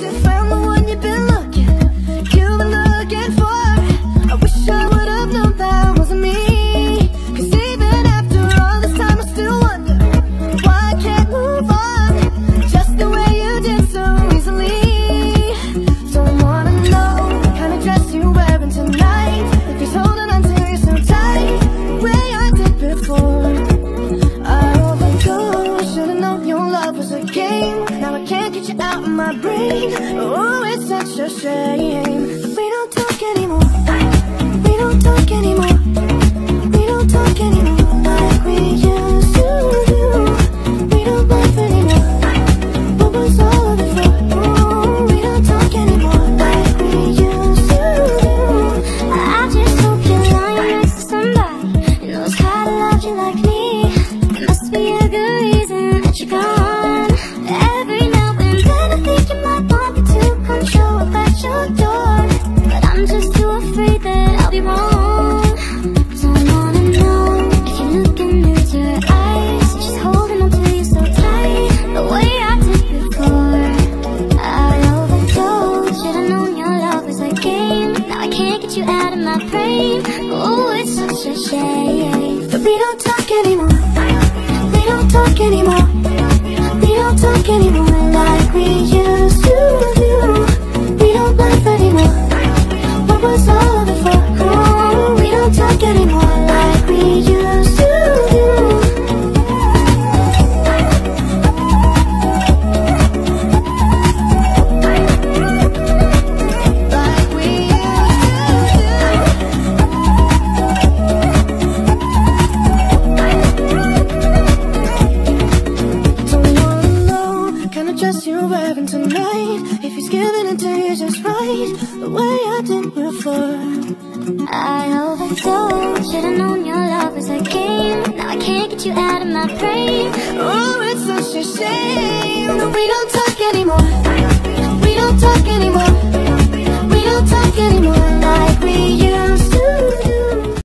You found the one you've been my brain. Oh, it's such a shame. We don't talk anymore. We don't talk anymore. We don't talk anymore like we used to do. We don't laugh anymore. What was all of it for? Oh, we don't talk anymore like we used to do. I just hope you're lying next to somebody who knows how to love you like me. Must be out of my brain. Oh, it's such a shame. But we don't talk anymore. We don't talk anymore. We don't talk anymore dress tonight. If he's giving it to you just right, the way I did before. I overdosed, should've known your love was a game. Now I can't get you out of my brain. Oh, it's such a shame that we don't talk anymore we don't talk anymore.